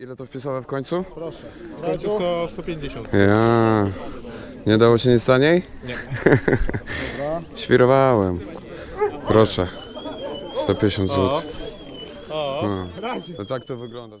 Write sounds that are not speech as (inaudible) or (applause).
Ile to wpisowe w końcu? Proszę. W końcu 100, 150. Ja. Nie dało się nic taniej? Nie. (laughs) Świrowałem. Proszę. 150 zł. O, No. To tak to wygląda.